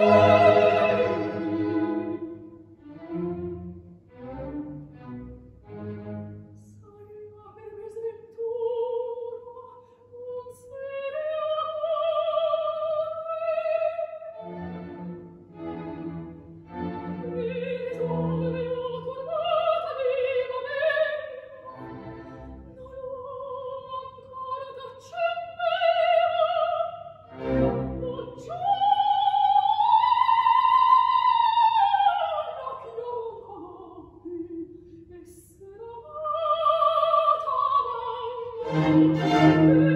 Música Thank you.